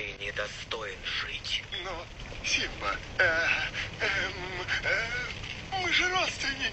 Ты недостоин жить. Но, Симба, э, э, э, мы же родственники.